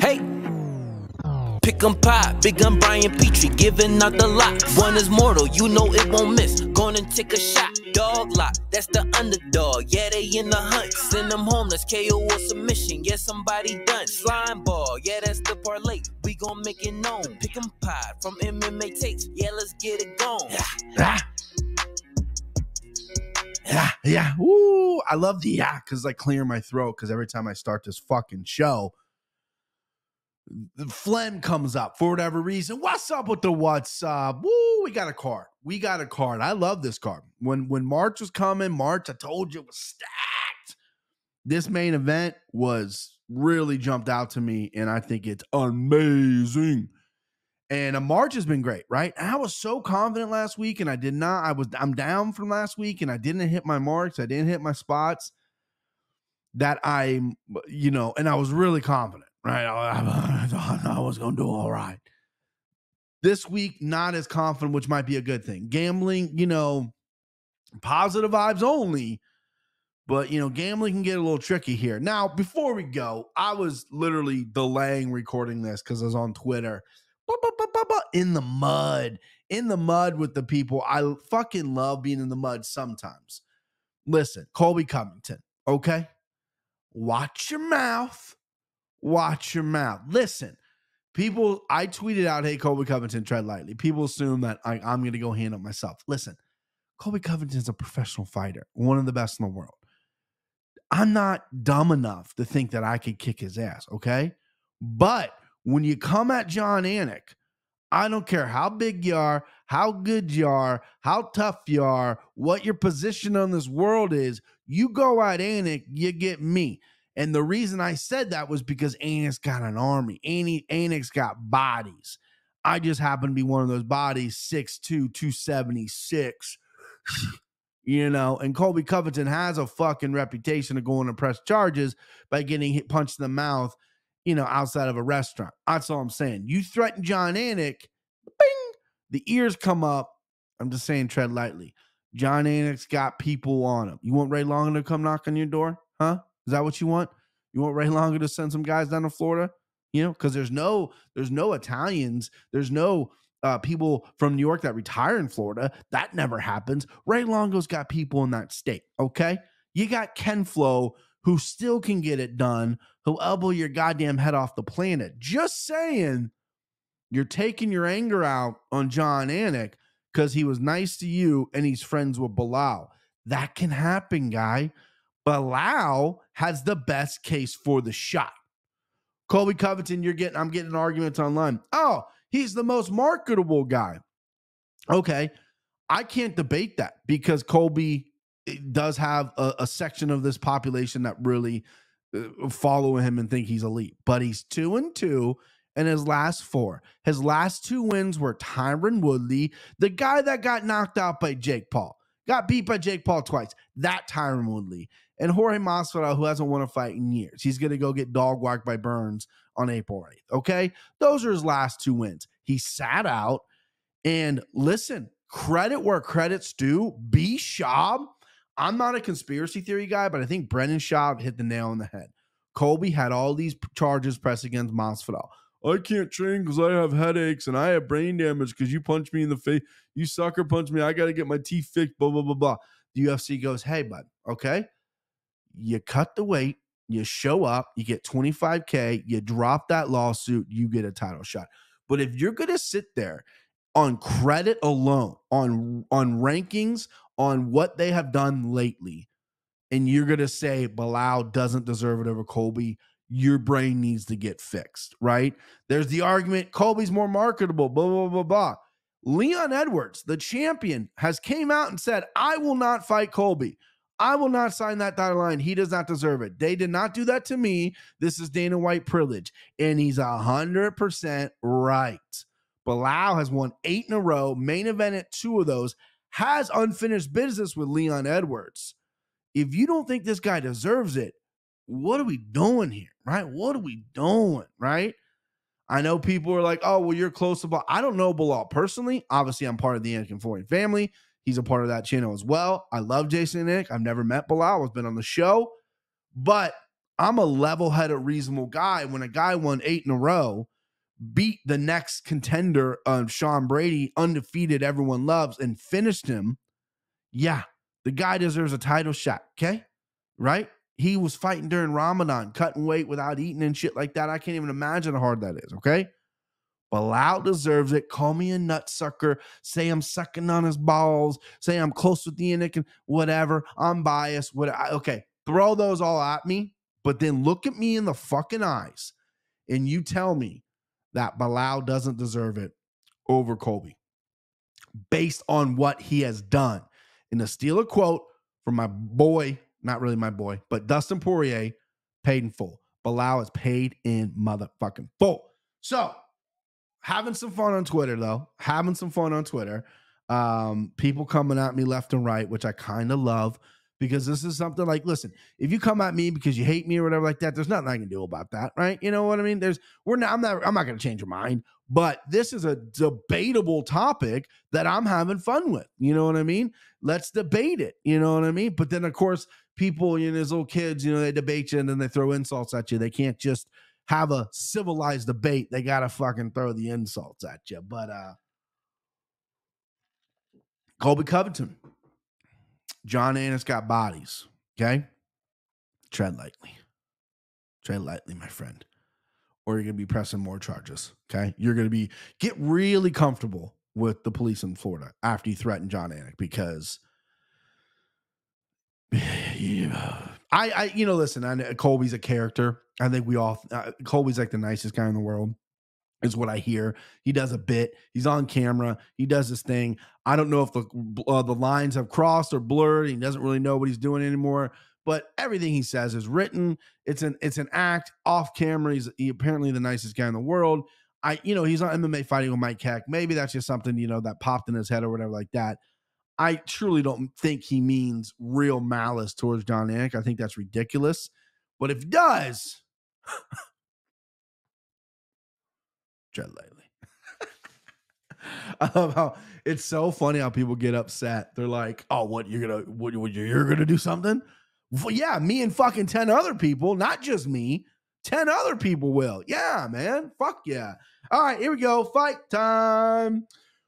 Hey. Pick 'em pop, big gun Brian Petrie, giving out the lot. One is mortal, you know it won't miss. Going and take a shot. Dog lot, that's the underdog. Yeah, they in the hunt. Send them home, that's KO or submission. Yeah, somebody done. Slime ball, yeah, that's the parlay. We gon' make it known. Pick 'em pop from MMA Takes. Yeah, let's get it going. Yeah. Yeah, yeah. I love the yeah because I clear my throat because every time I start this fucking show, the phlegm comes up for whatever reason. What's up with the what's up? Woo, we got a card. We got a card. I love this card. When when March was coming, March, I told you it was stacked. This main event was really jumped out to me, and I think it's amazing. And a March has been great, right? I was so confident last week, and I did not. I was I'm down from last week, and I didn't hit my marks. I didn't hit my spots. That I, you know, and I was really confident, right? I, I I was going to do all right. This week, not as confident, which might be a good thing. Gambling, you know, positive vibes only. But you know, gambling can get a little tricky here. Now, before we go, I was literally delaying recording this because I was on Twitter in the mud, in the mud with the people. I fucking love being in the mud sometimes. Listen, Colby Covington, okay? Watch your mouth. Watch your mouth. Listen, people, I tweeted out, hey, Colby Covington, tread lightly. People assume that I, I'm going to go handle myself. Listen, Colby Covington is a professional fighter, one of the best in the world. I'm not dumb enough to think that I could kick his ass, okay? But when you come at Jon Anik, I don't care how big you are, how good you are, how tough you are, what your position on this world is. You go at Anik, you get me. And the reason I said that was because Anik's got an army. Anik's got bodies. I just happen to be one of those bodies, 6'2, 276. you know, and Colby Covington has a fucking reputation of going to press charges by getting hit punched in the mouth you know, outside of a restaurant. That's all I'm saying. You threaten Jon Anik, bing, the ears come up. I'm just saying, tread lightly. Jon Anik's got people on him. You want Ray Longo to come knock on your door? Huh? Is that what you want? You want Ray Longo to send some guys down to Florida? You know, because there's no, there's no Italians, there's no uh, people from New York that retire in Florida. That never happens. Ray Longo's got people in that state. Okay, you got Ken Flo who still can get it done, who elbow your goddamn head off the planet. Just saying, you're taking your anger out on Jon Anik because he was nice to you and he's friends with Belal. That can happen, guy. Belal has the best case for the shot. Colby Covington, you're getting, I'm getting arguments online. Oh, he's the most marketable guy. Okay. I can't debate that because Colby does have a, a, section of this population that really uh, follow him and think he's elite. But he's two and two in his last four. His last two wins were Tyron Woodley, the guy that got knocked out by Jake Paul, got beat by Jake Paul twice. That Tyron Woodley. And Jorge Masvidal, who hasn't won a fight in years. He's going to go get dog walked by Burns on April 8th. Okay. Those are his last two wins. He sat out. And listen, credit where credit's due. B. Schaub I'm not a conspiracy theory guy, but I think Brendan Schaub hit the nail on the head. Colby had all these charges pressed against Masvidal. I can't train because I have headaches and I have brain damage because you punched me in the face. You sucker punched me. I got to get my teeth fixed. Blah blah blah blah. The UFC goes, "Hey, bud, okay, you cut the weight, you show up, you get 25k, you drop that lawsuit, you get a title shot. But if you're gonna sit there on credit alone, on on rankings, on what they have done lately, and you're going to say Belal doesn't deserve it over Colby, your brain needs to get fixed, right? There's the argument Colby's more marketable, blah, blah, blah, blah. Leon Edwards, the champion, has came out and said, I will not fight Colby. I will not sign that dotted line. He does not deserve it. They did not do that to me. This is Dana White privilege. And he's 100% right. Belal has won eight in a row, main event at two of those, has unfinished business with Leon Edwards. If you don't think this guy deserves it, what are we doing here? Right? What are we doing? Right? I know people are like, oh, well, you're close to Belal. I don't know Belal personally. Obviously, I'm part of the Anik and Florian family. He's a part of that channel as well. I love Jason Anik. I've never met Belal. I've been on the show. But I'm a level headed, reasonable guy. When a guy won eight in a row, beat the next contender of Sean Brady, undefeated, everyone loves, and finished him, yeah, the guy deserves a title shot. Okay. Right? He was fighting during Ramadan, cutting weight without eating and shit like that. I can't even imagine how hard that is. Okay. Belal deserves it. Call me a nutsucker. Say I'm sucking on his balls. Say I'm close with the Anakin, whatever. I'm biased. What? Okay, throw those all at me, but then look at me in the fucking eyes, and you tell me that Belal doesn't deserve it over Colby, based on what he has done. And to steal a quote from my boy, not really my boy, but Dustin Poirier, paid in full. Belal is paid in motherfucking full. So having some fun on Twitter though. Having some fun on Twitter. Um, people coming at me left and right, which I kind of love because this is something like, listen, if you come at me because you hate me or whatever like that, there's nothing I can do about that, right? You know what I mean? There's we're not I'm not I'm not gonna change your mind, but this is a debatable topic that I'm having fun with. You know what I mean? Let's debate it. You know what I mean? But then of course, people, you know, as little kids, you know, they debate you and then they throw insults at you. They can't just have a civilized debate, they gotta fucking throw the insults at you. But uh Colby Covington, Jon Anik got bodies. Okay. Tread lightly. Tread lightly, my friend. Or you're gonna be pressing more charges. Okay. You're gonna be get really comfortable with the police in Florida after you threaten Jon Anik because yeah, I, I, you know, listen, I know Colby's a character. I think we all, uh, Colby's like the nicest guy in the world, is what I hear. He does a bit. He's on camera. He does this thing. I don't know if the uh, the lines have crossed or blurred. He doesn't really know what he's doing anymore. But everything he says is written. It's an it's an act off camera. He's he apparently the nicest guy in the world. I, you know, he's on MMA fighting with Mike Heck. Maybe that's just something you know that popped in his head or whatever like that. I truly don't think he means real malice towards Jon Anik. I think that's ridiculous. But if he does, tread lightly. I love how it's so funny how people get upset. They're like, "Oh, what you're gonna what, what you're gonna do something?" Well, yeah, me and fucking ten other people, not just me. Ten other people will. Yeah, man. Fuck yeah. All right, here we go. Fight time.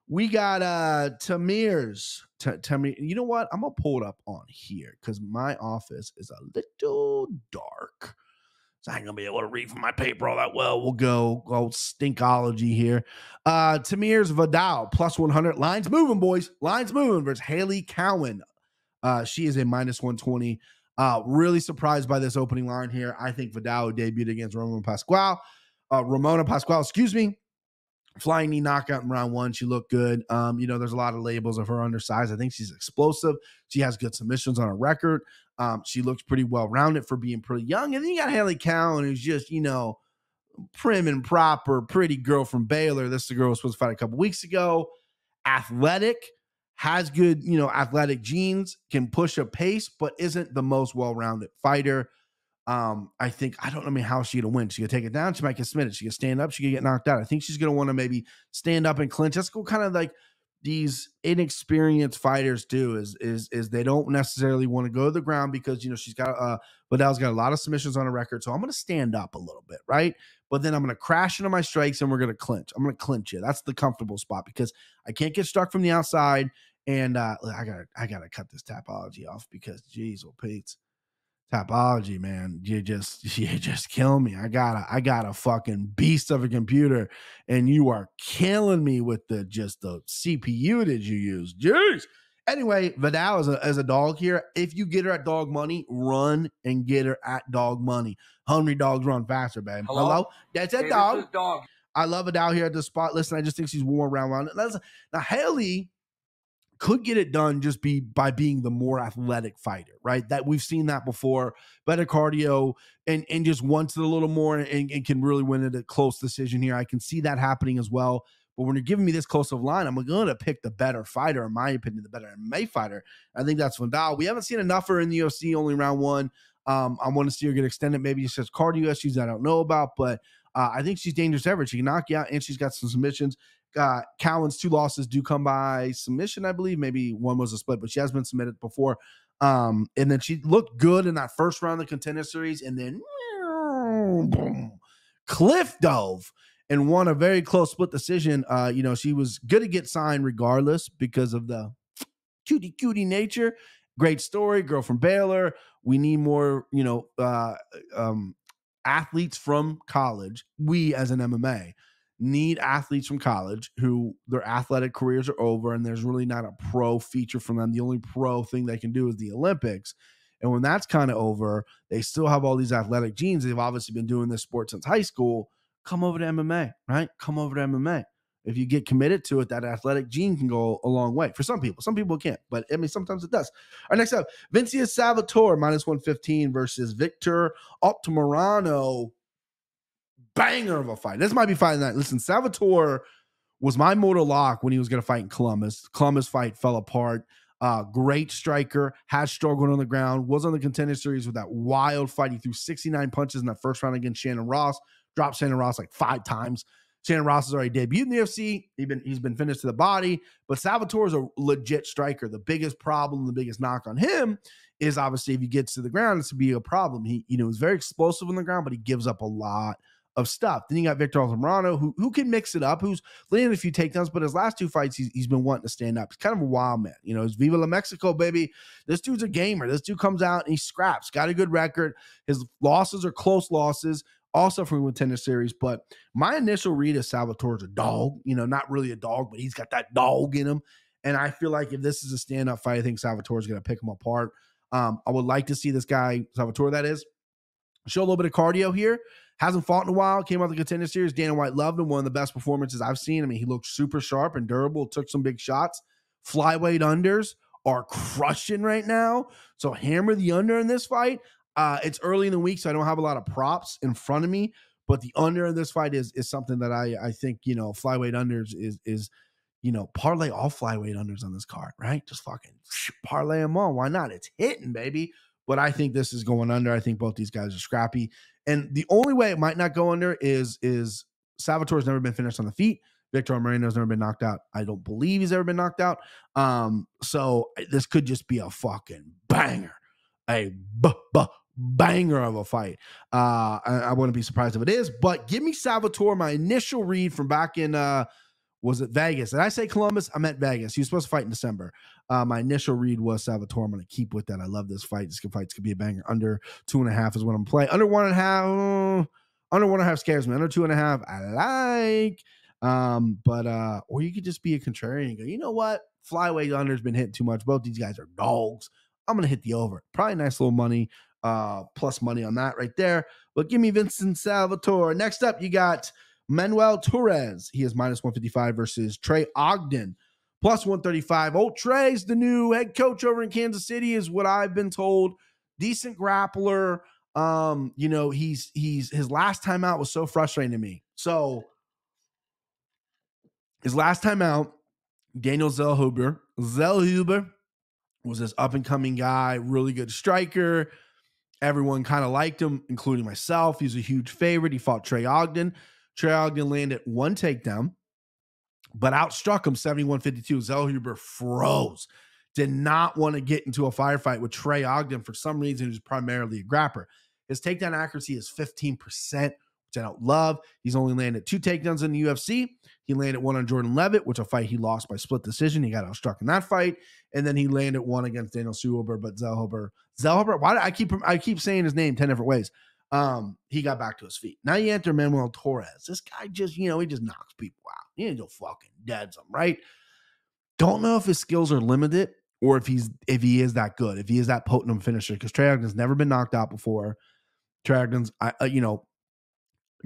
We got uh Tamires. T- Tamir, you know what? I'm gonna pull it up on here because my office is a little dark. So I ain't gonna be able to read from my paper all that well. We'll go go stinkology here. Uh Tamires Vidal plus 100 lines moving, boys. Lines moving versus Hailey Cowan. Uh, she is a minus 120. Uh, really surprised by this opening line here. I think Vidal debuted against Ramona Pascual. Uh, Ramona Pascual, excuse me, flying knee knockout in round one. She looked good. Um, you know, there's a lot of labels of her undersized. I think she's explosive. She has good submissions on her record. Um, she looks pretty well rounded for being pretty young. And then you got Hailey Cowan, who's just, you know, prim and proper, pretty girl from Baylor. This is the girl was supposed to fight a couple weeks ago. Athletic, has good, you know, athletic genes, can push a pace, but isn't the most well-rounded fighter. Um, I think I don't know how she gonna win. She gonna take it down. She might get submitted. She can stand up. She can get knocked out. I think she's gonna want to maybe stand up and clinch. That's kind of like these inexperienced fighters do. Is is is they don't necessarily want to go to the ground because you know she's got uh Vidal's got a lot of submissions on her record. So I'm gonna stand up a little bit, right? But then I'm gonna crash into my strikes and we're gonna clinch. I'm gonna clinch you. That's the comfortable spot because I can't get struck from the outside. And uh I gotta I gotta cut this Tapology off because geez, oh Pete Tapology, man, you just you just kill me. I got a I got a fucking beast of a computer, and you are killing me with the just the CPU that you use. Jeez. Anyway, Vidal is a, as a dog here. If you get her at dog money, run and get her at dog money. Hungry dogs run faster, baby. Hello, Hello? that's a hey, dog. dog. I love Vidal here at the spot. Listen, I just think she's warm around. Now Hailey could get it done just be by being the more athletic fighter, right? That we've seen that before, better cardio and and just wants it a little more and, and can really win it a close decision here. I can see that happening as well. But when you're giving me this close of line, I'm going to pick the better fighter, in my opinion, the better MMA fighter. I think that's Vidal. We haven't seen enough of her in the UFC, only round one. Um, I want to see her get extended, maybe she as cardio issues I don't know about, but uh, I think she's dangerous ever. She can knock you out, and she's got some submissions uh, Cowan's two losses do come by submission, I believe. Maybe one was a split, but she has been submitted before. Um, and then she looked good in that first round of the contender series, and then boom. Cliff dove and won a very close split decision. Uh, you know, she was going to get signed regardless because of the cutie cutie nature. Great story, girl from Baylor. We need more, you know, uh, um, athletes from college. We as an MMA need athletes from college who their athletic careers are over and there's really not a pro feature from them. The only pro thing they can do is the Olympics. And when that's kind of over, they still have all these athletic genes. They've obviously been doing this sport since high school. Come over to MMA, right? Come over to MMA. If you get committed to it, that athletic gene can go a long way. For some people, some people can't, but I mean, sometimes it does. All right, next up, Vincia Salvatore minus 115 versus Victor Altamirano. Banger of a fight. This might be fighting that. Listen, Salvatore was my motor lock when he was going to fight in Columbus. Columbus fight fell apart. Uh, great striker, has struggled on the ground, was on the contender series with that wild fight. He threw 69 punches in that first round against Shannon Ross, dropped Shannon Ross like five times. Shannon Ross has already debuted in the UFC. He's been he's been finished to the body, but Salvatore is a legit striker. The biggest problem, the biggest knock on him is obviously if he gets to the ground, it's to be a problem. He you know is very explosive on the ground, but he gives up a lot of stuff. Then you got Victor Altamirano, who who can mix it up, who's landed a few takedowns, but his last two fights, he's, he's been wanting to stand up. He's kind of a wild man. You know, it's Viva la Mexico, baby. This dude's a gamer. This dude comes out and he scraps, got a good record. His losses are close losses, also from contender series. But my initial read is Salvatore's a dog, you know, not really a dog, but he's got that dog in him. And I feel like if this is a stand-up fight, I think Salvatore's gonna pick him apart. Um, I would like to see this guy, Salvatore, that is, show a little bit of cardio here. Hasn't fought in a while. Came out the contender series. Dana White loved him. One of the best performances I've seen. I mean, he looked super sharp and durable. Took some big shots. Flyweight unders are crushing right now. So hammer the under in this fight. Uh, it's early in the week, so I don't have a lot of props in front of me. But the under in this fight is is something that I I think you know flyweight unders is is you know parlay all flyweight unders on this card, right? Just fucking parlay them all. Why not? It's hitting, baby. But I think this is going under. I think both these guys are scrappy. And the only way it might not go under is is Salvatore's never been finished on the feet. Victor Moreno's never been knocked out. I don't believe he's ever been knocked out. Um, so this could just be a fucking banger, a b- b- banger of a fight. Uh, I, I wouldn't be surprised if it is. But give me Salvatore. My initial read from back in uh, was it Vegas? Did I say Columbus? I meant Vegas. He was supposed to fight in December. Uh, my initial read was Salvatore. I'm going to keep with that. I love this fight. This fight could be a banger. Under two and a half is what I'm playing. Under one and a half, uh, under one and a half scares me. Under two and a half, I like. Um, but uh, or you could just be a contrarian and go, you know what? Flyweight under's been hitting too much. Both these guys are dogs. I'm gonna hit the over. Probably nice little money, uh, plus money on that right there. But give me Vincent Salvatore. Next up, you got Manuel Torres. He is minus 155 versus Trey Ogden plus 135. Old Trey's the new head coach over in Kansas City, is what I've been told. Decent grappler. Um, you know, he's he's his last time out was so frustrating to me. So his last time out, Daniel Zellhuber, Zellhuber was this up and coming guy, really good striker. Everyone kind of liked him, including myself. He's a huge favorite. He fought Trey Ogden. Trey Ogden landed one takedown, but outstruck him 71 52. Zellhuber froze. Did not want to get into a firefight with Trey Ogden for some reason, who's primarily a grapper. His takedown accuracy is 15%, which I don't love. He's only landed two takedowns in the UFC. He landed one on Jordan Levitt, which a fight he lost by split decision. He got outstruck in that fight, and then he landed one against Daniel Zellhuber. But Zellhuber, Zellhuber, why do I keep I keep saying his name ten different ways? Um, he got back to his feet. Now you enter Manuel Torres. This guy just, you know, he just knocks people out. He no fucking deads them, right? Don't know if his skills are limited or if he's if he is that good, if he is that potent finisher. Because Trey Ogden's never been knocked out before. Trey Ogden's, I, uh, you know,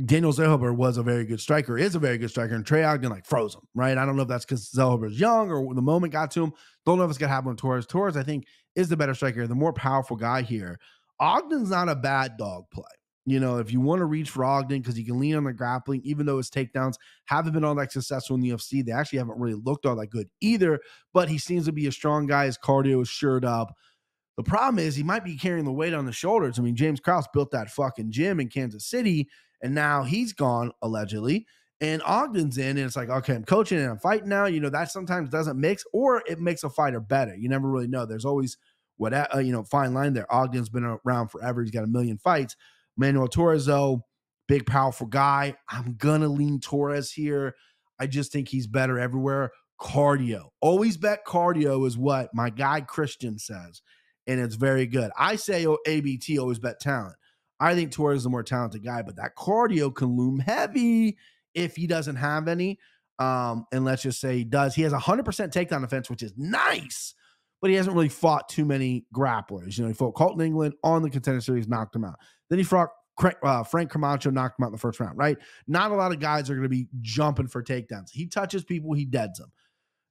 Daniel Zellhuber was a very good striker, is a very good striker, and Trey Ogden like froze him, right? I don't know if that's because Zellhuber's young or the moment got to him. Don't know if it's gonna happen with Torres. Torres, I think, is the better striker, the more powerful guy here. Ogden's not a bad dog play. You know, if you want to reach for Ogden because he can lean on the grappling, even though his takedowns haven't been all that successful in the UFC, they actually haven't really looked all that good either. But he seems to be a strong guy. His cardio is shored up. The problem is he might be carrying the weight on the shoulders. I mean, James Krause built that fucking gym in Kansas City, and now he's gone allegedly. And Ogden's in, and it's like, okay, I'm coaching and I'm fighting now. You know, that sometimes doesn't mix, or it makes a fighter better. You never really know. There's always what uh, you know, fine line there. Ogden's been around forever. He's got a million fights. Manuel Torres, though, big, powerful guy. I'm gonna lean Torres here. I just think he's better everywhere. Cardio. Always bet cardio is what my guy Christian says, and it's very good. I say oh, ABT always bet talent. I think Torres is a more talented guy, but that cardio can loom heavy if he doesn't have any. Um, and let's just say he does. He has a 100% takedown defense, which is nice, but he hasn't really fought too many grapplers. You know, he fought Colton England on the contender series, knocked him out. Then he fought uh, Frank Camacho, knocked him out in the first round, right? Not a lot of guys are going to be jumping for takedowns. He touches people, he deads them.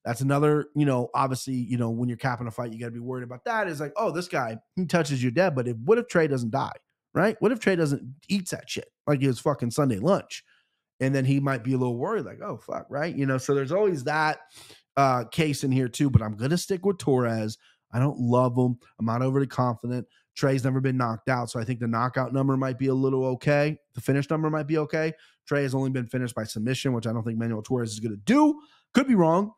That's another, you know, obviously, you know, when you're capping a fight, you got to be worried about that. Is like, oh, this guy, he touches you dead. But if what if Trey doesn't die, right? What if Trey doesn't eat that shit like was fucking Sunday lunch? and then he might be a little worried, like, oh fuck, right? You know, so there's always that uh, case in here too. But I'm gonna stick with Torres. I don't love him. I'm not overly confident. Trey's never been knocked out, so I think the knockout number might be a little okay. The finish number might be okay. Trey has only been finished by submission, which I don't think Manuel Torres is gonna do. Could be wrong.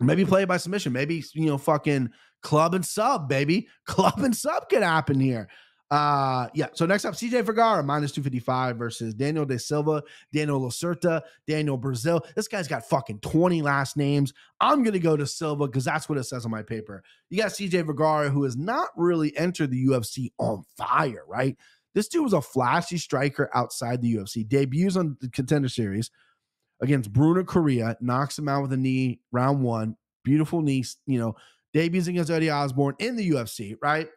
Maybe play it by submission. Maybe you know, fucking club and sub, baby. Club and sub could happen here. Uh, yeah. So next up, CJ Vergara minus 255 versus Daniel De Silva, Daniel Lacerda, Daniel Brazil. This guy's got fucking 20 last names. I'm going to go to Silva because that's what it says on my paper. You got CJ Vergara, who has not really entered the UFC on fire, right? This dude was a flashy striker outside the UFC. Debuts on the contender series against Bruno Correa, knocks him out with a knee round one. Beautiful knee, you know, debuts against Eddie Osborne in the UFC, right?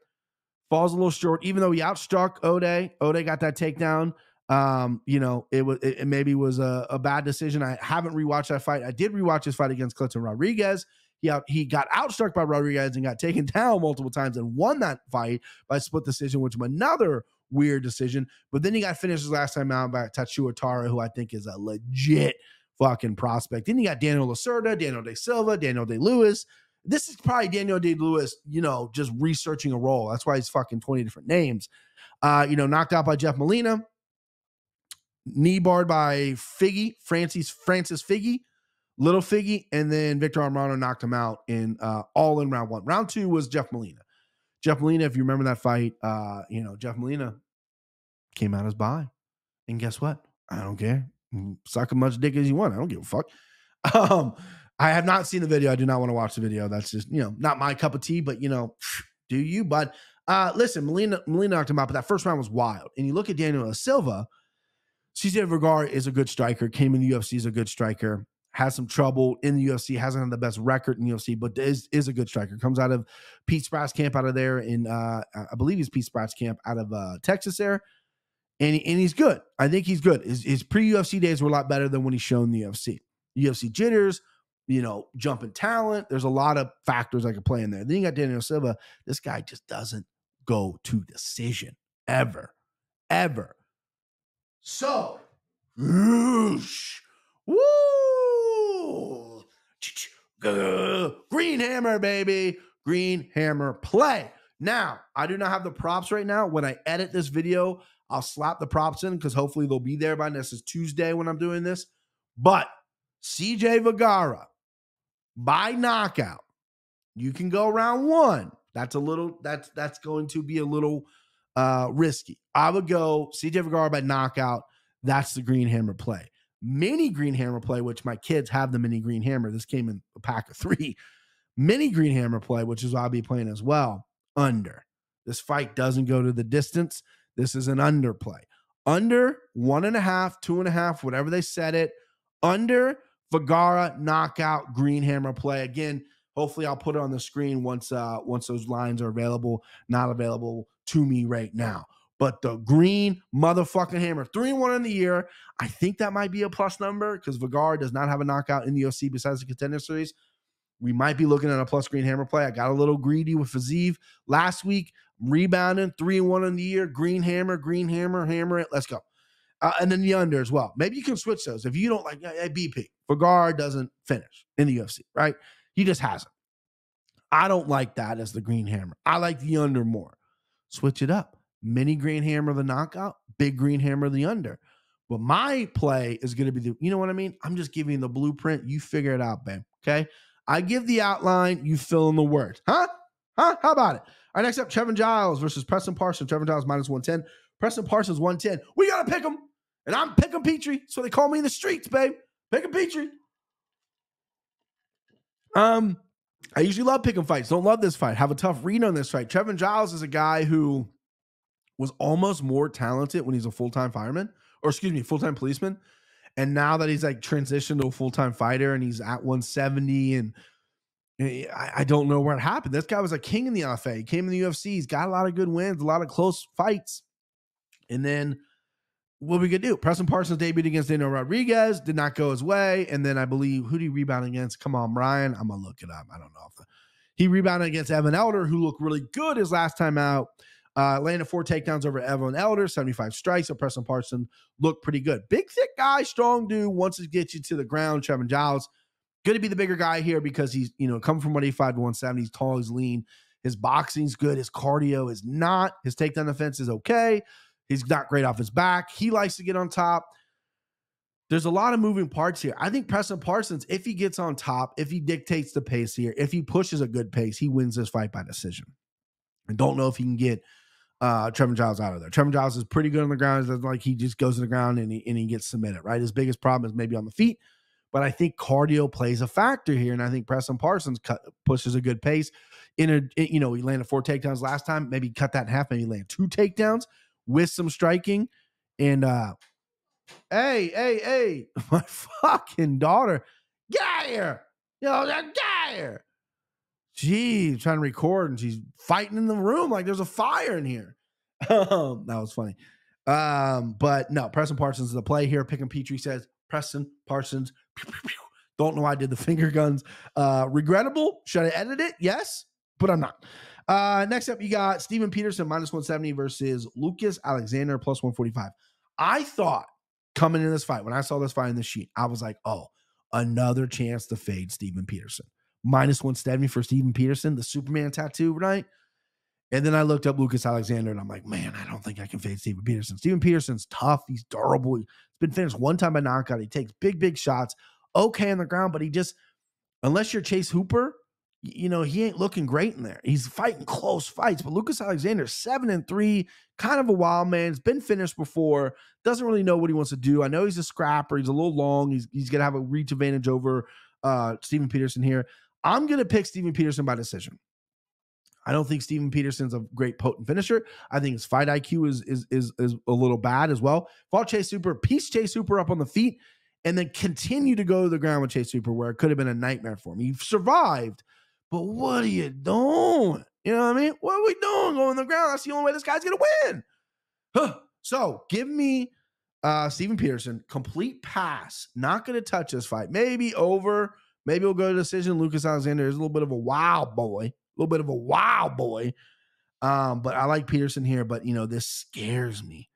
Falls a little short, even though he outstruck Ode. Ode got that takedown. Um, you know, it was it, maybe was a, a, bad decision. I haven't rewatched that fight. I did rewatch his fight against Clinton Rodriguez. He out, he got outstruck by Rodriguez and got taken down multiple times and won that fight by split decision, which was another weird decision. But then he got finished his last time out by Tatsuro Taira, who I think is a legit fucking prospect. Then you got Daniel Lacerda, Daniel De Silva, Daniel De Lewis. This is probably Daniel Day Lewis, you know, just researching a role. That's why he's fucking 20 different names. Uh, you know, knocked out bi Jeff Molina, knee barred by Figgy, Francis Francis Figgy, Little Figgy, and then Victor Armano knocked him out in uh, all in round one. Round two was Jeff Molina. Jeff Molina, if you remember that fight, uh, you know, Jeff Molina came out as by. And guess what? I don't care. Mm, suck as much dick as you want. I don't give a fuck. Um, I have not seen the video. I do not want to watch the video. That's just, you know, not my cup of tea, but you know, do you? But uh listen, Melina Melina knocked him out, but that first round was wild. And you look at Daniel Silva, CJ Vergara is a good striker, came in the UFC is a good striker, has some trouble in the UFC, hasn't had the best record in the UFC, but is is a good striker. Comes out of Pete Spratt's camp out of there in uh I believe he's Pete Spratt's camp out of uh Texas there. And, and he's good. I think he's good. His, his pre UFC days were a lot better than when he's shown the UFC. UFC jitters, you know, jumping talent. There's a lot of factors I could play in there. Then you got Daniel Silva. This guy just doesn't go to decision ever, ever. So, whoosh, woo, green hammer, baby, green hammer play. Now, I do not have the props right now. When I edit this video, I'll slap the props in because hopefully they'll be there by this is Tuesday when I'm doing this. But CJ Vergara by knockout. You can go round one. That's a little that's that's going to be a little uh risky. I would go CJ Vergara by knockout. That's the green hammer play. Mini green hammer play, which my kids have the mini green hammer. This came in a pack of three. Mini green hammer play, which is what I'll be playing as well. Under. This fight doesn't go to the distance. This is an under play. Under one and a half, two and a half, whatever they said it. Under Vergara knockout green hammer play. Again, hopefully I'll put it on the screen once uh once those lines are available, not available to me right now. But the green motherfucking hammer, three and one in the year. I think that might be a plus number because Vergara does not have a knockout in the OC besides the contender series. We might be looking at a plus green hammer play. I got a little greedy with Fiziev last week, rebounding three and one in the year. Green hammer, green hammer, hammer it. Let's go uh, and then the under as well. Maybe you can switch those if you don't like a BP. Vergara doesn't finish in the UFC, right? He just hasn't. I don't like that as the green hammer. I like the under more. Switch it up. Mini green hammer the knockout, big green hammer the under. But my play is going to be the, you know what I mean? I'm just giving the blueprint. You figure it out, babe. Okay. I give the outline, you fill in the words. Huh? Huh? How about it? All right, next up, Trevin Giles versus Preston Parsons. Trevin Giles minus 110. Preston Parsons 110. We got to pick him. And I'm picking Petrie. So they call me in the streets, babe. Picking Petrie. Um, I usually love picking fights. Don't love this fight. Have a tough read on this fight. Trevin Giles is a guy who was almost more talented when he's a full time fireman, or excuse me, full time policeman. And now that he's like transitioned to a full time fighter and he's at 170, and eh, I, don't know where it happened. This guy was a king in the LFA. He came in the UFC. He's got a lot of good wins, a lot of close fights. And then what we could do? Preston Parsons debuted against Daniel Rodriguez, did not go his way. And then I believe who did he rebound against? Come on, Brian. I'm gonna look it up. I don't know if the, he rebounded against Evan Elder, who looked really good his last time out. Uh, landed four takedowns over Evan Elder, 75 strikes. So Preston Parsons looked pretty good. Big, thick guy, strong dude. Once it gets you to the ground, Trevin Giles, going to be the bigger guy here because he's, you know, coming from 185 to 170. He's tall, he's lean. His boxing's good. His cardio is not. His takedown defense is okay. He's not great off his back. He likes to get on top. There's a lot of moving parts here. I think Preston Parsons, if he gets on top, if he dictates the pace here, if he pushes a good pace, he wins this fight by decision. I don't know if he can get uh Trevin Giles out of there. Trevor Giles is pretty good on the ground. It's like he just goes to the ground and he, and he gets submitted, right? His biggest problem is maybe on the feet, but I think cardio plays a factor here. And I think Preston Parsons cut, pushes a good pace. In a, you know, he landed four takedowns last time. Maybe cut that in half. Maybe land two takedowns with some striking. And uh hey, hey, hey, my fucking daughter, get out here. Yo, know, get out here. Geez, trying to record and she's fighting in the room like there's a fire in here. that was funny. Um, but no, Preston Parsons is the play here. Picking Petrie says Preston Parsons. Pew, pew, pew. Don't know why I did the finger guns. Uh, regrettable. Should I edit it? Yes, but I'm not. Uh, next up, you got Steven Peterson minus 170 versus Lucas Alexander plus 145. I thought coming in this fight, when I saw this fight in the sheet, I was like, oh, another chance to fade Steven Peterson minus 170 for Steven Peterson, the Superman tattoo, right? And then I looked up Lucas Alexander and I'm like, man, I don't think I can fade Steven Peterson. Steven Peterson's tough. He's durable. He's been finished one time by knockout. He takes big, big shots. Okay on the ground, but he just, unless you're Chase Hooper, you know, he ain't looking great in there. He's fighting close fights, but Lucas Alexander, seven and three, kind of a wild man. He's been finished before, doesn't really know what he wants to do. I know he's a scrapper. He's a little long. He's, he's going to have a reach advantage over uh, Steven Peterson here. I'm going to pick Steven Peterson by decision. I don't think Steven Peterson's a great potent finisher. I think his fight IQ is is is, is a little bad as well. Fought Chase Hooper, piece Chase Hooper up on the feet, and then continue to go to the ground with Chase Hooper, where it could have been a nightmare for him. He survived, but what are you doing? You know what I mean? What are we doing going to the ground? That's the only way this guy's gonna win. Huh. So give me uh Steven Peterson, complete pass, not gonna touch this fight. Maybe over Maybe we'll go to decision. Lucas Alexander is a little bit of a wild boy, a little bit of a wild boy. Um, but I like Peterson here. But you know, this scares me.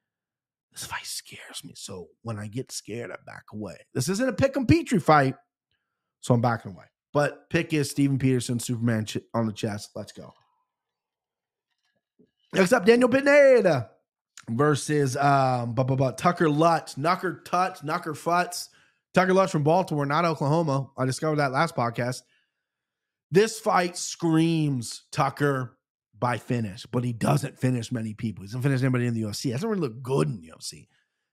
This fight scares me. So when I get scared, I back away. This isn't a pick and Petrie fight, so I'm backing away. But pick is Steven Peterson, Superman on the chest. Let's go. Next up, Daniel Pineda versus um, but, but, but Tucker Lutz, Knucker Tuts, Knucker Futz. Tucker Lutz from Baltimore, not Oklahoma. I discovered that last podcast. This fight screams Tucker by finish, but he doesn't finish many people. He doesn't finish anybody in the UFC. He doesn't really look good in the UFC.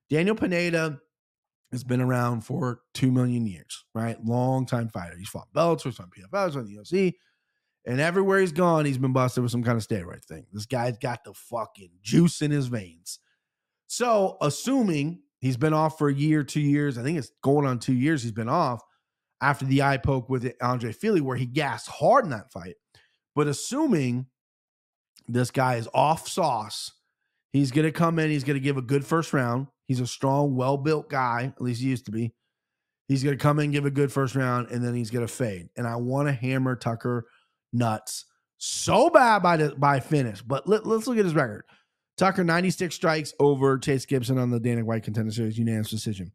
Daniel Pineda has been around for two million years, right? Long time fighter. He's fought belts, he's fought PFLs, on the UFC. And everywhere he's gone, he's been busted with some kind of steroid thing. This guy's got the fucking juice in his veins. So, assuming He's been off for a year, two years. I think it's going on two years. He's been off after the eye poke with Andre Fili, where he gassed hard in that fight. But assuming this guy is off sauce, he's going to come in. He's going to give a good first round. He's a strong, well built guy. At least he used to be. He's going to come in, give a good first round, and then he's going to fade. And I want to hammer Tucker nuts so bad by the by finish. But let, us look at his record. Tucker, 96 strikes over Chase Gibson on the Dana White Contender Series unanimous decision.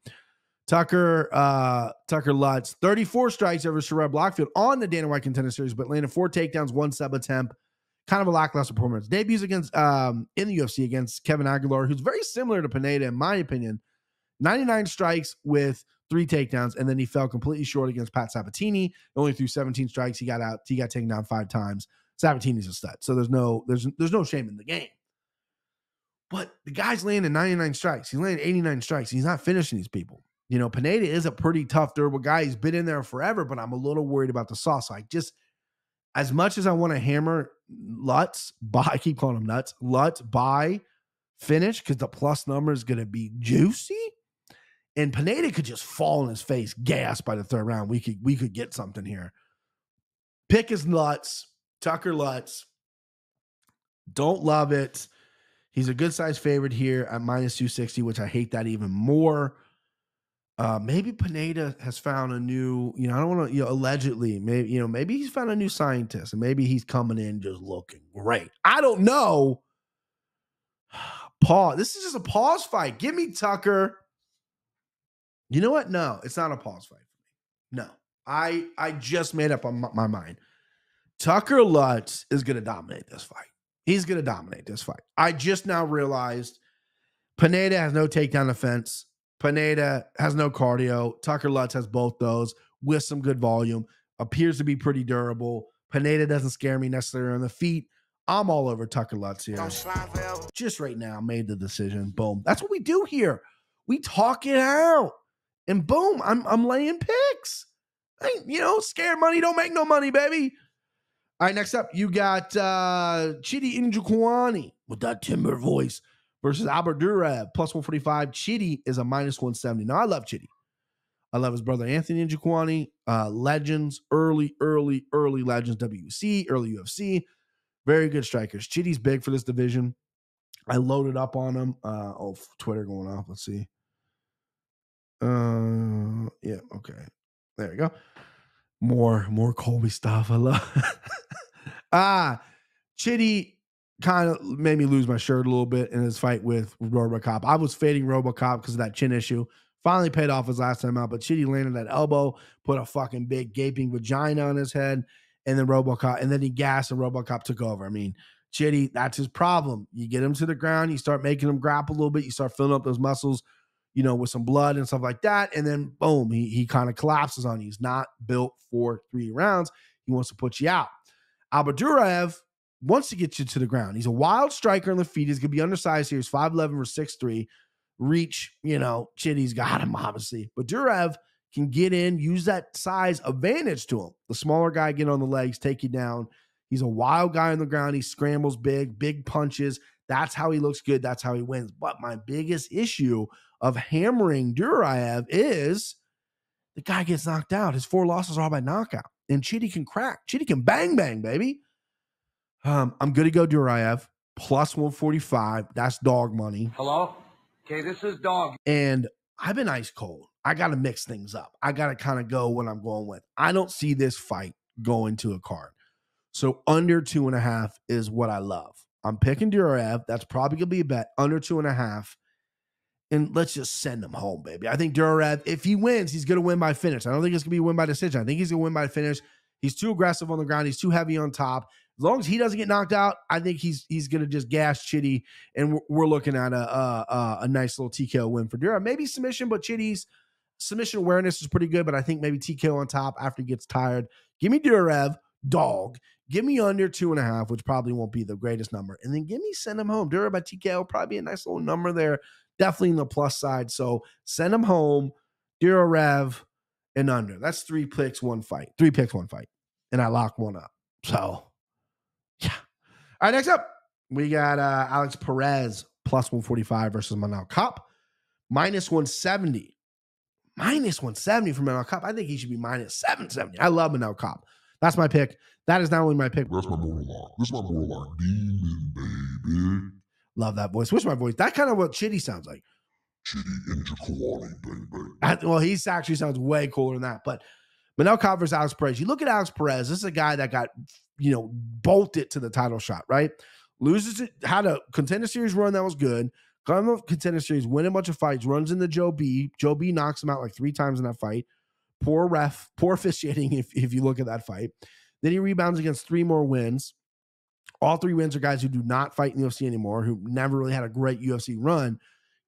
Tucker, uh, Tucker Lutz, 34 strikes over Sherrod Blackfield on the Dana White Contender Series, but landed four takedowns, one sub attempt. Kind of a lackluster performance. Debuts against um in the UFC against Kevin Aguilar, who's very similar to Pineda, in my opinion. 99 strikes with three takedowns, and then he fell completely short against Pat Sabatini. Only threw 17 strikes. He got out, he got taken down five times. Sabatini's a stud. So there's no there's there's no shame in the game. But the guy's landing 99 strikes. He's landing 89 strikes. He's not finishing these people. You know, Pineda is a pretty tough, durable guy. He's been in there forever, but I'm a little worried about the sauce. I just, as much as I want to hammer Lutz, buy, I keep calling him nuts, Lutz, buy, finish, because the plus number is going to be juicy. And Pineda could just fall in his face, gas by the third round. We could we could get something here. Pick his Lutz, Tucker Lutz. Don't love it. He's a good size favorite here at minus 260, which I hate that even more. Uh, maybe Pineda has found a new, you know, I don't want to, you know, allegedly, maybe, you know, maybe he's found a new scientist and maybe he's coming in just looking great. I don't know. Pause. This is just a pause fight. Give me Tucker. You know what? No, it's not a pause fight for me. No, I I just made up my, mind. Tucker Lutz is going to dominate this fight. He's going to dominate this fight. I just now realized Pineda has no takedown defense. Pineda has no cardio. Tucker Lutz has both those with some good volume. Appears to be pretty durable. Pineda doesn't scare me necessarily on the feet. I'm all over Tucker Lutz here. Just right now, made the decision. Boom. That's what we do here. We talk it out. And boom, I'm I'm laying picks. I, you know, scare money don't make no money, baby. All right, next up, you got uh Chidi Njokuani with that timber voice versus Albert Duraev, plus 145. Chidi is a minus 170. Now, I love Chidi. I love his brother Anthony Njokuani. Uh, legends, early, early, early legends, WC, early UFC. Very good strikers. Chidi's big for this division. I loaded up on him. Uh, oh, Twitter going off. Let's see. Uh, yeah, okay. There we go. More, more Colby stuff. I love. ah, Chidi kind of made me lose my shirt a little bit in his fight with Robocop. I was fading Robocop because of that chin issue. Finally paid off his last time out, but Chidi landed that elbow, put a fucking big gaping vagina on his head, and then Robocop, and then he gassed and Robocop took over. I mean, Chidi, that's his problem. You get him to the ground, you start making him grapple a little bit, you start filling up those muscles, you know, with some blood and stuff like that, and then boom, he he kind of collapses on you. He's not built for three rounds. He wants to put you out. Albert Duraev wants to get you to the ground. He's a wild striker on the feet. He's going to be undersized here. He's 5'11 or 6'3. Reach, you know, Chidi's got him, obviously. But Duraev can get in, use that size advantage to him. The smaller guy get on the legs, take you down. He's a wild guy on the ground. He scrambles big, big punches. That's how he looks good. That's how he wins. But my biggest issue of hammering Duraev is the guy gets knocked out. His four losses are all by knockout. And Chidi can crack. Chidi can bang bang, baby. Um, I'm going to go Duraev plus 145. That's dog money. Hello? Okay, this is dog. And I've been ice cold. I got to mix things up. I got to kind of go what I'm going with. I don't see this fight going to a card. So under two and a half is what I love. I'm picking Duraev. That's probably going to be a bet under two and a half. And let's just send him home, baby. I think Duraev, if he wins, he's going to win by finish. I don't think it's going to be a win by decision. I think he's going to win by finish. He's too aggressive on the ground. He's too heavy on top. As long as he doesn't get knocked out, I think he's he's going to just gas Chidi, and we're, we're looking at a, a, a nice little TKO win for Dura. Maybe submission, but Chidi's submission awareness is pretty good. But I think maybe TKO on top after he gets tired. Give me Duraev, dog. Give me under two and a half, which probably won't be the greatest number, and then give me send him home. Dura by TKO probably a nice little number there, definitely in the plus side. So send him home. Duraev and under. That's three picks, one fight. Three picks, one fight, and I lock one up. So. All right, next up, we got uh, Alex Perez plus 145 versus Manel Kape, minus 170. Minus 170 for Manel Kape. I think he should be minus 770. I love Manel Kape. That's my pick. That is not only my pick. That's my moral line. This is my moral line. Demon, baby. Love that voice. What's my voice? That kind of what Chidi sounds like. Chidi Njokuani, baby. I, well, he actually sounds way cooler than that. But Manel Kape versus Alex Perez. You look at Alex Perez. This is a guy that got you know, bolted to the title shot, right? Loses it, had a contender series run that was good. Got him contender series, win a bunch of fights, runs into Joe B. Joe B knocks him out like three times in that fight. Poor ref, poor officiating if, if you look at that fight. Then he rebounds against three more wins. All three wins are guys who do not fight in the UFC anymore, who never really had a great UFC run.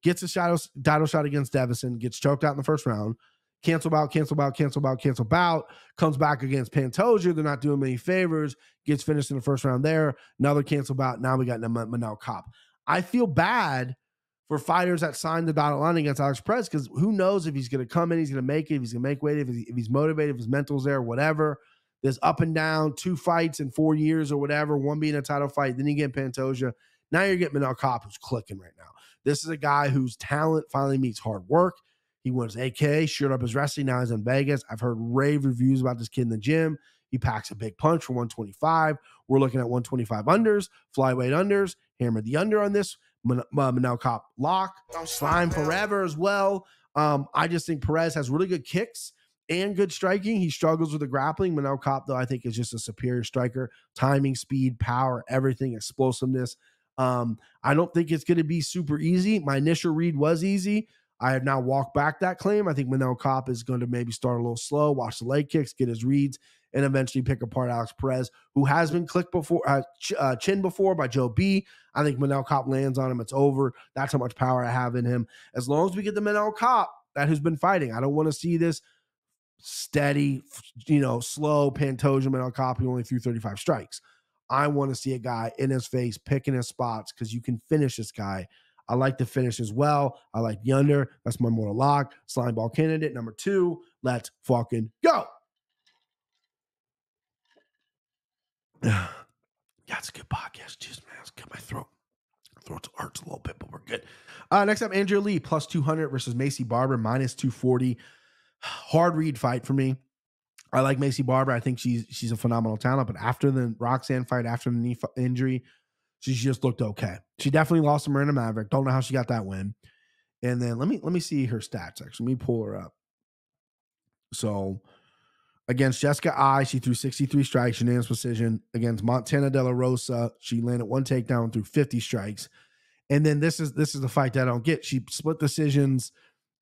Gets a shadow, title shot against Deiveson, gets choked out in the first round cancel bout, cancel bout, cancel bout, cancel bout, comes back against Pantoja. They're not doing many favors, gets finished in the first round there. Another cancel bout. Now we got Manel Kape. I feel bad for fighters that signed the dotted line against Alex Perez because who knows if he's going to come in, he's going to make it, if he's going to make weight, if, he, if he's motivated, if his mental's there, whatever. There's up and down, two fights in four years or whatever, one being a title fight. Then you get Pantoja. Now you're getting Manel Kape, who's clicking right now. This is a guy whose talent finally meets hard work. He was AK, shirt up his wrestling. Now he's in Vegas. I've heard rave reviews about this kid in the gym. He packs a big punch for 125. We're looking at 125 unders, flyweight unders. Hammer the under on this. Man- uh, Manel Kape lock, slime forever as well. Um, I just think Perez has really good kicks and good striking. He struggles with the grappling. Manel Kape, though, I think is just a superior striker. Timing, speed, power, everything, explosiveness. Um, I don't think it's going to be super easy. My initial read was easy. I have now walked back that claim. I think Manel Kape is going to maybe start a little slow, watch the leg kicks, get his reads, and eventually pick apart Alex Perez, who has been clicked before, uh, ch- uh, chin before by Joe B. I think Manel Kape lands on him. It's over. That's how much power I have in him. As long as we get the Manel Kape that who's been fighting, I don't want to see this steady, you know, slow Pantoja Manel Kape who only threw 35 strikes. I want to see a guy in his face, picking his spots because you can finish this guy. I like the finish as well. I like the under. That's my mortal lock. Slime ball candidate number two. Let's fucking go. yeah, it's a good podcast. Jeez, man, it's good. My throat, throat hurts a little bit, but we're good. Uh, next up, Andrea Lee plus 200 versus Maycee Barber minus 240. Hard read fight for me. I like Maycee Barber. I think she's she's a phenomenal talent. But after the Roxanne fight, after the knee injury, she's just looked okay. She definitely lost to Miranda Maverick. Don't know how she got that win. And then let me let me see her stats. Actually, let me pull her up. So against Jessica Eye, she threw 63 strikes, unanimous precision. Against Montana De La Rosa, she landed one takedown through 50 strikes. And then this is this is the fight that I don't get. She split decisions.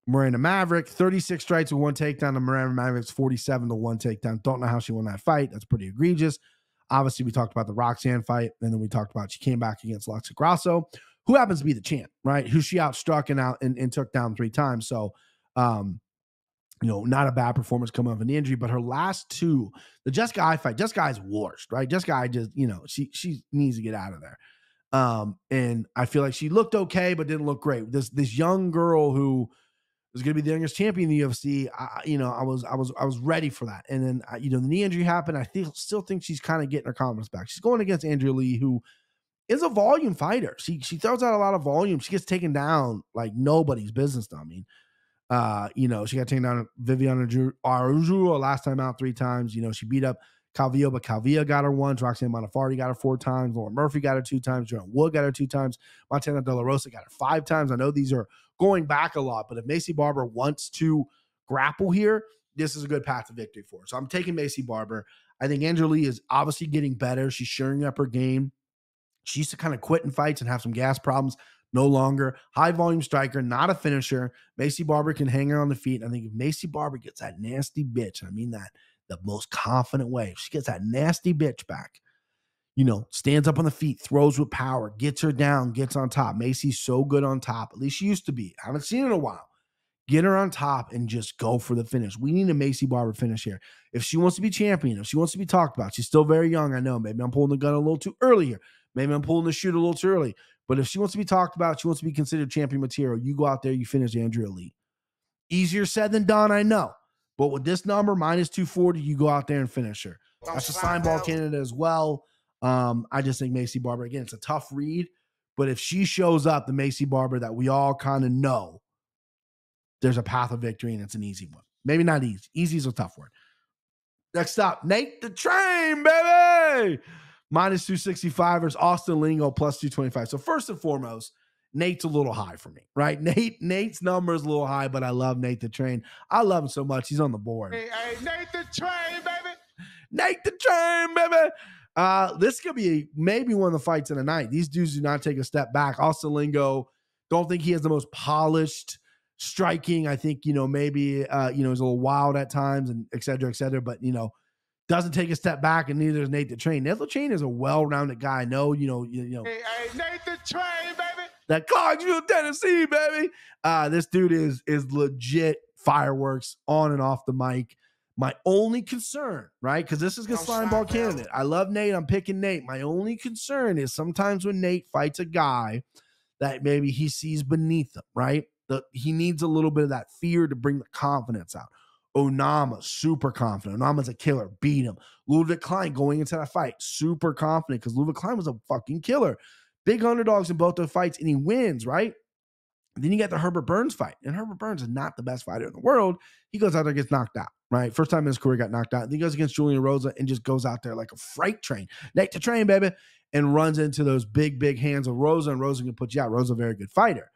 Miranda Maverick, 36 strikes with one takedown, and Miranda Maverick's 47 to one takedown. Don't know how she won that fight. That's pretty egregious. Obviously, we talked about the Roxanne fight, and then we talked about she came back against Alexa Grasso, who happens to be the champ, right? Who she outstruck and out and, and took down three times. So, um, you know, not a bad performance coming off an injury, but her last two, the Jessica Eye fight, Jessica Eye's worst, right? Jessica Eye just, you know, she she needs to get out of there. Um, and I feel like she looked okay, but didn't look great. This this young girl who was going to be the youngest champion in the UFC. I, you know, I was, I was, I was ready for that. And then, I, you know, the knee injury happened. I think, still think she's kind of getting her confidence back. She's going against Andrea Lee, who is a volume fighter. She she throws out a lot of volume. She gets taken down like nobody's business. I mean, uh, you know, she got taken down Viviana Araujo last time out three times. You know, she beat up Calvillo, but Calvillo got her once. Roxanne Modafferi got her four times. Lauren Murphy got her two times. Joanne Wood got her two times. Montana De La Rosa got her five times. I know these are going back a lot, but if Maycee Barber wants to grapple here, this is a good path to victory for her. So I'm taking Maycee Barber. I think Angela Lee is obviously getting better. She's shoring up her game. She used to kind of quit in fights and have some gas problems. No longer high volume striker, not a finisher. Maycee Barber can hang her on the feet. I think if Maycee Barber gets that nasty bitch, I mean that the most confident way, she gets that nasty bitch back, you know, stands up on the feet, throws with power, gets her down, gets on top. Maycee's so good on top. At least she used to be. I haven't seen it in a while. Get her on top and just go for the finish. We need a Maycee Barber finish here. If she wants to be champion, if she wants to be talked about, she's still very young. I know. Maybe I'm pulling the gun a little too early here. Maybe I'm pulling the shoot a little too early. But if she wants to be talked about, she wants to be considered champion material. You go out there, you finish Andrea Lee. Easier said than done, I know. But with this number, minus 240, you go out there and finish her. That's a slime ball candidate as well. Um, I just think Maycee Barber, again, it's a tough read. But if she shows up, the Maycee Barber that we all kind of know, there's a path of victory and it's an easy one. Maybe not easy. Easy is a tough word. Next up, Nate the Train, baby. Minus 265 versus Austin Lingo plus 225. So, first and foremost, Nate's a little high for me, right? Nate, Nate's number is a little high, but I love Nate the Train. I love him so much. He's on the board. Hey, hey, Nate the Train, baby. Nate the Train, baby. Uh, this could be maybe one of the fights of the night. These dudes do not take a step back. Austin Lingo, don't think he has the most polished striking. I think, you know, maybe, uh, you know, he's a little wild at times and et cetera, et cetera, but, you know, doesn't take a step back and neither is Nate the Train. Nate the Train is a well-rounded guy. I know, you know, you, you know, Hey, hey, Nate the Train. That Clarksville, Tennessee, baby. Uh, this dude is is legit fireworks on and off the mic. My only concern, right? Because this is a I'm slime ball candidate. I love Nate. I'm picking Nate. My only concern is sometimes when Nate fights a guy that maybe he sees beneath him, right? The, he needs a little bit of that fear to bring the confidence out. Onama, super confident. Onama's a killer. Beat him. Ludwig Klein going into that fight, super confident because Ludwig Klein was a fucking killer. Big underdogs in both those fights, and he wins, right? Then you get the Herbert Burns fight, and Herbert Burns is not the best fighter in the world. He goes out there, gets knocked out, right? First time in his career, got knocked out. Then he goes against Julian Erosa and just goes out there like a freight train, Nate the Train, baby, and runs into those big, big hands of Rosa, and Rosa can put you out. Rosa, a very good fighter.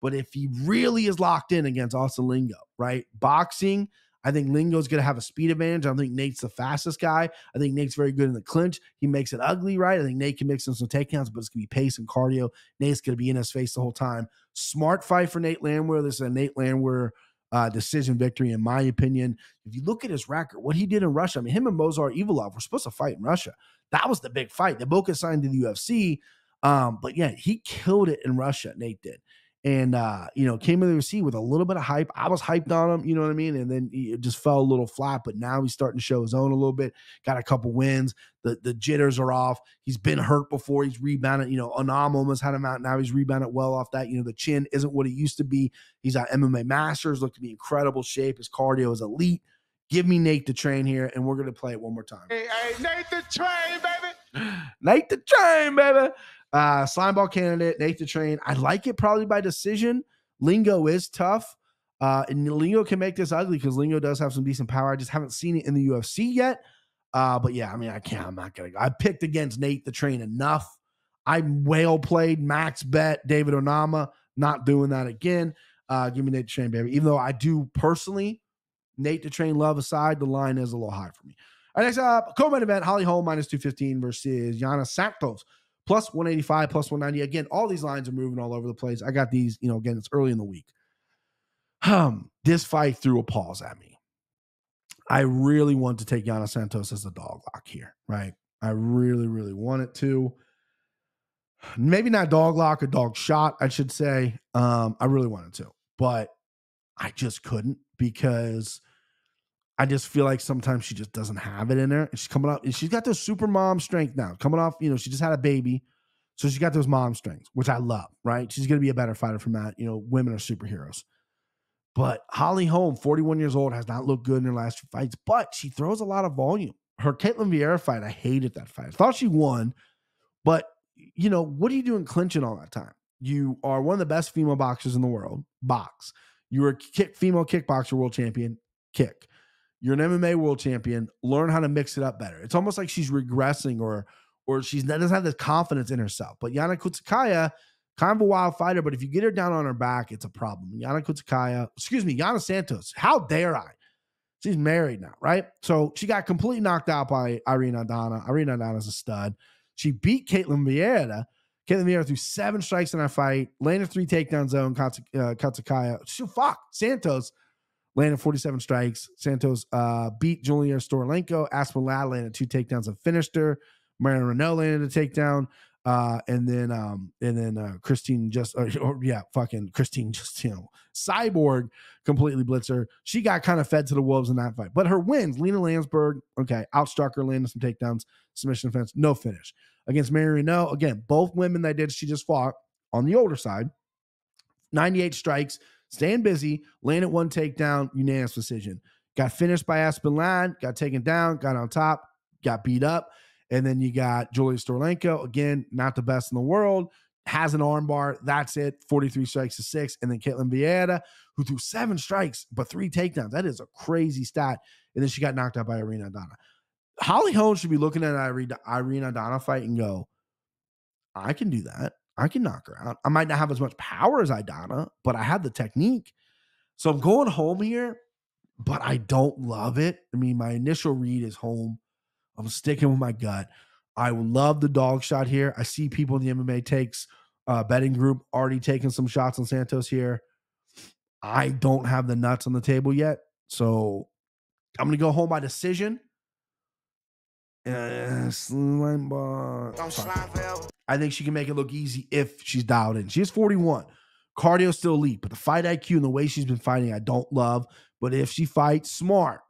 But if he really is locked in against Austin Lingo, right? Boxing, I think Lingo's going to have a speed advantage. I think Nate's the fastest guy. I think Nate's very good in the clinch. He makes it ugly, right? I think Nate can mix in some takedowns, but it's going to be pace and cardio. Nate's going to be in his face the whole time. Smart fight for Nate Landwehr. This is a Nate Landwehr uh, decision victory, in my opinion. If you look at his record, what he did in Russia, I mean, him and Movsar Evloev were supposed to fight in Russia. That was the big fight. They both got signed to the UFC. Um, but yeah, he killed it in Russia, Nate did and uh, you know, came in the UFC with a little bit of hype. I was hyped on him, you know what I mean? And then it just fell a little flat, but now he's starting to show his own a little bit. Got a couple wins. The the jitters are off. He's been hurt before. He's rebounded. You know, Onama almost had him out. Now he's rebounded well off that. You know, the chin isn't what it used to be. He's at MMA Masters, looked to be incredible shape. His cardio is elite. Give me Nate the Train here, and we're gonna play it one more time. Hey, hey, Nate the Train, baby. Nate the train, baby. Uh, slime ball candidate, Nate the train. I like it probably by decision. Lingo is tough. Uh, and Lingo can make this ugly because Lingo does have some decent power. I just haven't seen it in the UFC yet. Uh, but yeah, I mean, I can't, I'm not gonna I picked against Nate the train enough. I whale played max bet David Onama, not doing that again. Uh, give me Nate the train, baby. Even though I do personally, Nate the train love aside, the line is a little high for me. All right, next up, co-main event, Holly Holm minus 215 versus Yana Santos plus 185, plus 190. Again, all these lines are moving all over the place. I got these, you know, again, it's early in the week. Um, this fight threw a pause at me. I really want to take Yana Santos as a dog lock here, right? I really, really want it to. Maybe not dog lock, a dog shot, I should say. Um, I really wanted to, but I just couldn't because I just feel like sometimes she just doesn't have it in her. And she's coming up, and she's got those super mom strength now. Coming off, you know, she just had a baby. So she's got those mom strengths, which I love, right? She's gonna be a better fighter from that. You know, women are superheroes. But Holly Holm, 41 years old, has not looked good in her last few fights, but she throws a lot of volume. Her Ketlen Vieira fight, I hated that fight. I thought she won, but you know, what are you doing clinching all that time? You are one of the best female boxers in the world, box. You're a kick, female kickboxer world champion, kick. You're an MMA world champion. Learn how to mix it up better. It's almost like she's regressing or or she's doesn't have the confidence in herself. But Yana Kunitskaya, kind of a wild fighter, but if you get her down on her back, it's a problem. Yana Kunitskaya, excuse me, Yana Santos. How dare I? She's married now, right? So she got completely knocked out by Irene Aldana. Irene Aldana is a stud. She beat Ketlen Vieira. Ketlen Vieira threw seven strikes in that fight, landed three takedown zone. Uh, Kunitskaya, she, fuck, Santos landed 47 strikes. Santos uh, beat Julija Stoliarenko. Aspen Ladd landed two takedowns and finished her. Marion Reneau landed a takedown. Uh, and then um, and then uh, Cris Justino or, or, yeah, fucking Cris Justino you know cyborg completely blitzer. She got kind of fed to the wolves in that fight, but her wins: Lina Länsberg, okay, outstruck her, landed some takedowns, submission defense, no finish against Mary Reneau. Again, both women that did she just fought on the older side, 98 strikes, staying busy, landed one takedown, unanimous decision. Got finished by Aspen Ladd, got taken down, got on top, got beat up. And then you got Julija Stoliarenko, again, not the best in the world, has an armbar. That's it, 43 strikes to six. And then Ketlen Vieira, who threw seven strikes, but three takedowns. That is a crazy stat. And then she got knocked out by Irene Aldana. Holly Holm should be looking at Irene Aldana fight and go, I can do that. I can knock her out. I might not have as much power as Aldana, but I have the technique. So I'm going Holm here, but I don't love it. I mean, my initial read is Holm. I'm sticking with my gut. I love the dog shot here. I see people in the MMA takes uh, betting group already taking some shots on Santos here. I don't have the nuts on the table yet, so I'm gonna go Holm by decision. Uh, slime ball. I think she can make it look easy if she's dialed in. She is 41. Cardio still elite, but the fight IQ and the way she's been fighting, I don't love. But if she fights smart,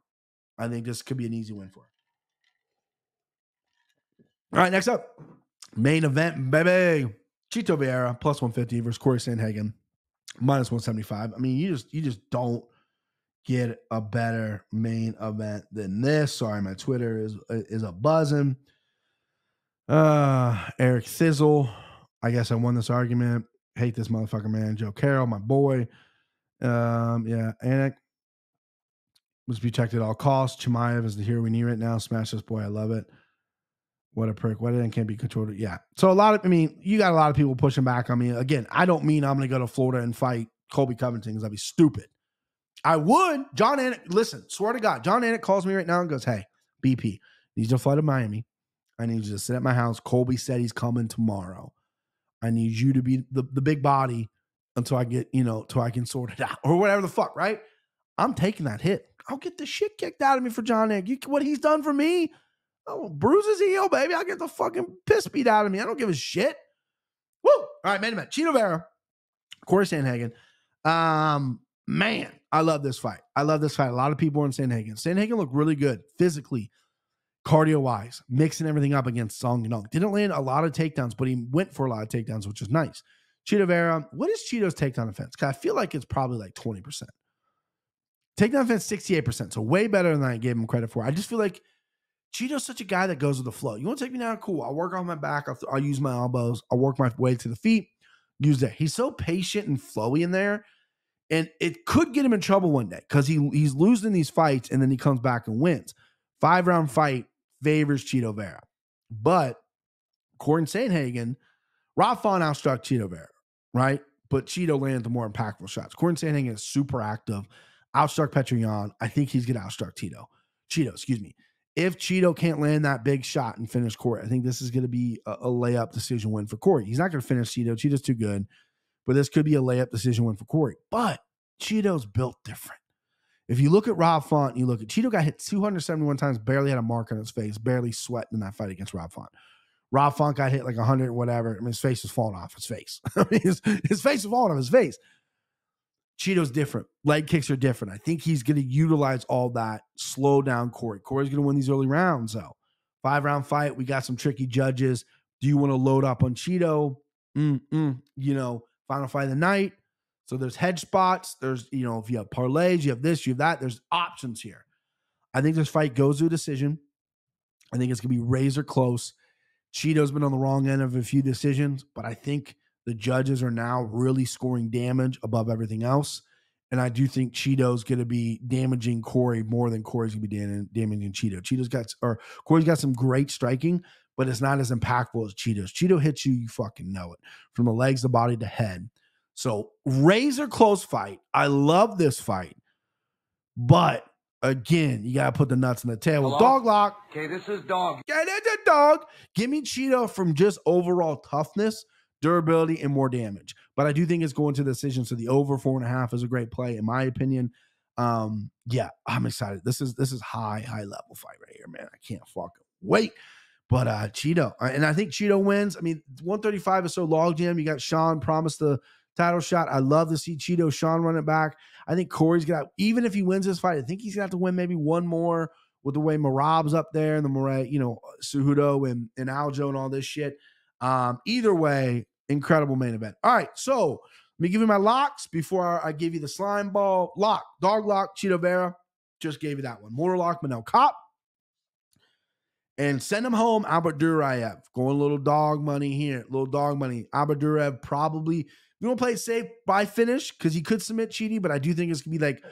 I think this could be an easy win for her. All right, next up, main event, baby. Chito Vieira plus 150 versus Corey Sandhagen minus 175. I mean, you just you just don't get a better main event than this. Sorry, my Twitter is is a buzzing. Uh Eric Thizzle. I guess I won this argument. Hate this motherfucker, man. Joe Carroll, my boy. Um, yeah, Anik must be checked at all costs. Chimaev is the hero we need right now. Smash this boy. I love it. What a prick. What it can't be controlled. Yeah. So a lot of I mean, you got a lot of people pushing back on me. Again, I don't mean I'm gonna go to Florida and fight Colby Covington because I'd be stupid. I would. Jon Anik, listen, swear to God, Jon Anik calls me right now and goes, Hey, BP, needs to fly to Miami. I need you to sit at my house. Colby said he's coming tomorrow. I need you to be the, the big body until I get, you know, till I can sort it out or whatever the fuck, right? I'm taking that hit. I'll get the shit kicked out of me for Jon Anik. You, what he's done for me, oh, bruises heel, baby. I'll get the fucking piss beat out of me. I don't give a shit. Woo! All right, main event. Chito Vera, Corey Sandhagen. Um, man, I love this fight. I love this fight. A lot of people on Sandhagen. Sandhagen looked really good physically, cardio wise, mixing everything up against Song Yadong. Didn't land a lot of takedowns, but he went for a lot of takedowns, which is nice. Chito Vera, what is Chito's takedown offense? Because I feel like it's probably like 20%. Takedown offense, 68%. So way better than I gave him credit for. I just feel like Chito's such a guy that goes with the flow. You want to take me down? Cool. I'll work on my back. I'll, I'll use my elbows. I'll work my way to the feet. Use that. He's so patient and flowy in there. And it could get him in trouble one day because he he's losing these fights and then he comes back and wins. Five round fight favors Chito Vera. But Corey Sandhagen, Rob Font outstruck Chito Vera, right? But Chito landed the more impactful shots. Corey Sandhagen is super active, outstruck Petr Yan. I think he's going to outstruck Tito. Chito, excuse me. If Chito can't land that big shot and finish Corey, I think this is going to be a, a layup decision win for Corey. He's not going to finish Chito. Chito's too good but this could be a layup decision win for Corey. But Chito's built different. If you look at Rob Font, you look at Chito got hit 271 times, barely had a mark on his face, barely sweating in that fight against Rob Font. Rob Font got hit like 100 whatever. I mean, his face was falling off his face. I mean, his, his face was falling off his face. Chito's different. Leg kicks are different. I think he's going to utilize all that, slow down Corey. Corey's going to win these early rounds, though. Five round fight. We got some tricky judges. Do you want to load up on Chito? Mm-mm. You know, final fight of the night. So there's hedge spots. There's, you know, if you have parlays, you have this, you have that. There's options here. I think this fight goes to a decision. I think it's going to be razor close. Chito's been on the wrong end of a few decisions, but I think the judges are now really scoring damage above everything else. And I do think Chito's going to be damaging Corey more than Corey's going to be damaging Chito. Chito's got, or Corey's got some great striking, but it's not as impactful as Chitos. Chito hits you, you fucking know it from the legs, the body, to head. So razor close fight. I love this fight, but again, you gotta put the nuts in the tail. Hello? dog lock. Okay, this is dog. Yeah, that's a dog. Give me Chito from just overall toughness, durability, and more damage. But I do think it's going to the decision. So the over four and a half is a great play, in my opinion. Um, yeah, I'm excited. This is this is high, high level fight right here, man. I can't fucking wait. But uh Chito, uh, and I think Chito wins. I mean, 135 is so log jam. You got Sean promised the title shot. I love to see Chito Sean run it back. I think Corey's got even if he wins this fight, I think he's gonna have to win maybe one more with the way Merab's up there and the Moray, you know, Cejudo and, and Aljo and all this shit. Um, either way, incredible main event. All right, so let me give you my locks before I give you the slime ball lock, dog lock, Chito Vera. Just gave you that one. Motor lock, Manel Kape. And send him home, Albert Duraev. Going a little dog money here, little dog money. Albert Duraev probably want to play safe by finish because he could submit Chidi, but I do think it's gonna be like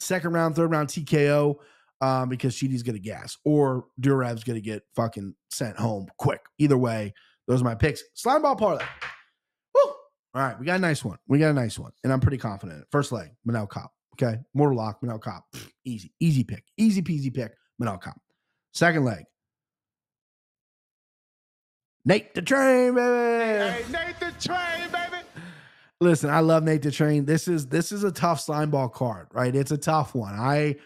second round, third round TKO um, because Chidi's gonna gas or Duraev's gonna get fucking sent home quick. Either way, those are my picks. Slime ball parlay. Woo! All right, we got a nice one. We got a nice one, and I'm pretty confident. in it. First leg, Manel Kape. Okay, Mortal Lock, Manel Kape. Easy, easy pick, easy peasy pick. Manel Kape. Second leg, Nate the Train, baby. Hey, Nate the Train, baby. Listen, I love Nate the Train. This is this is a tough slime ball card, right? It's a tough one. I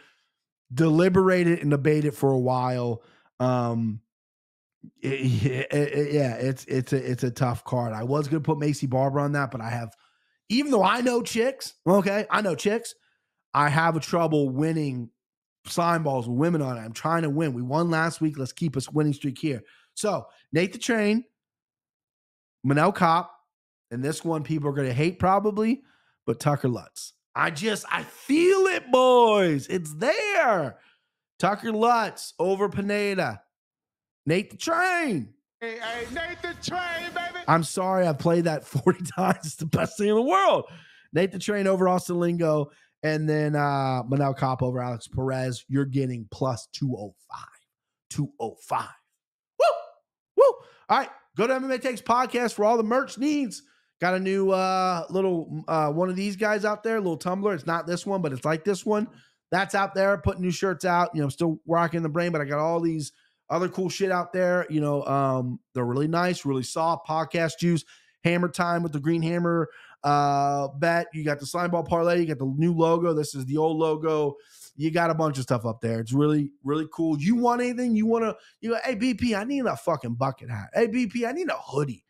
deliberated and debated for a while. Um, it- it- it- yeah, it's it's a it's a tough card. I was gonna put Maycee Barber on that, but I have, even though I know chicks, okay, I know chicks, I have a trouble winning slime balls with women on it. I'm trying to win. We won last week. Let's keep us winning streak here. So Nate the Train, Manel Kape, And this one people are going to hate probably, but Tucker Lutz. I just, I feel it, boys. It's there. Tucker Lutz over Pineda. Nate the Train. Hey, hey, Nate the Train, baby. I'm sorry I played that 40 times. It's the best thing in the world. Nate the Train over Austin Lingo. And then uh Manel Kape over Alex Perez. You're getting plus 205. 205. All right. Go to MMA Takes Podcast for all the merch needs. Got a new uh little uh one of these guys out there, little tumbler. It's not this one, but it's like this one. That's out there, putting new shirts out. You know, I'm still rocking the brain, but I got all these other cool shit out there. You know, um, they're really nice, really soft. Podcast juice, hammer time with the green hammer uh bet. You got the slime ball parlay, you got the new logo. This is the old logo. You got a bunch of stuff up there. It's really, really cool. You want anything? You want to, you go, hey BP, I need a fucking bucket hat. Hey BP, I need a hoodie.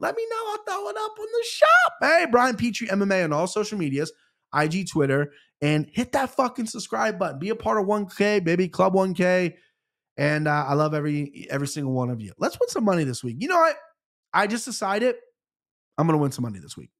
Let me know. I'll throw it up on the shop. Hey, Brian Petrie MMA on all social medias, IG, Twitter, and hit that fucking subscribe button. Be a part of 1K, baby, Club 1K. And uh, I love every every single one of you. Let's win some money this week. You know what? I just decided I'm gonna win some money this week.